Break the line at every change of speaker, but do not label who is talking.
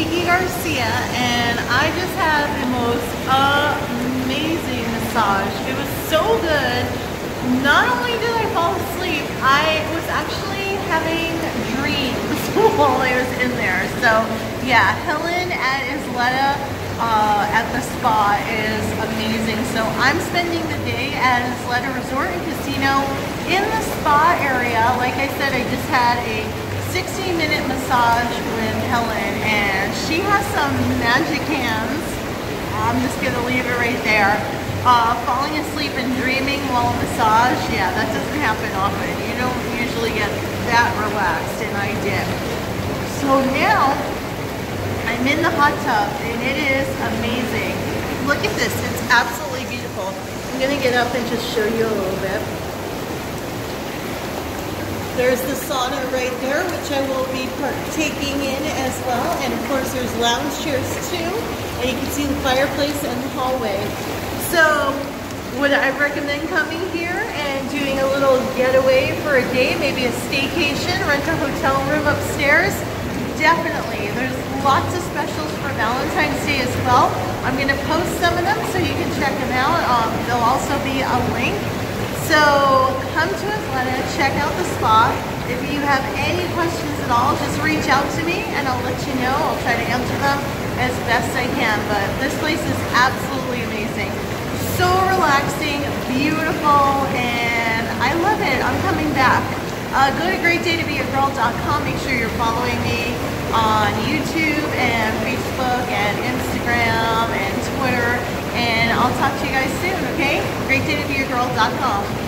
Kiki Garcia and I just had the most amazing massage. It was so good. Not only did I fall asleep, I was actually having dreams while I was in there. So yeah, Helen at Isleta uh, at the spa is amazing. So I'm spending the day at Isleta Resort and Casino in the spa area. Like I said, I just had a 60 minute massage with Helen and she has some magic hands. I'm just gonna leave it right there. Uh, falling asleep and dreaming while massage, yeah, that doesn't happen often. You don't usually get that relaxed and I did. So now I'm in the hot tub and it is amazing. Look at this, it's absolutely beautiful. I'm gonna get up and just show you a little bit. There's the sauna right there, I will be partaking in as well. And of course, there's lounge chairs too. And you can see the fireplace and the hallway. So, would I recommend coming here and doing a little getaway for a day, maybe a staycation, rent a hotel room upstairs? Definitely. There's lots of specials for Valentine's Day as well. I'm going to post some of them so you can check them out. Um, there'll also be a link so come to Isleta, check out the spa. If you have any questions at all, just reach out to me and I'll let you know. I'll try to answer them as best I can. But this place is absolutely amazing. So relaxing, beautiful, and I love it. I'm coming back. Uh, go to greatdaytobeagirl.com. Make sure you're following me on YouTube and Facebook and Instagram and Twitter. And I'll talk to you guys soon, okay? GreatDayToBeAGirl.com.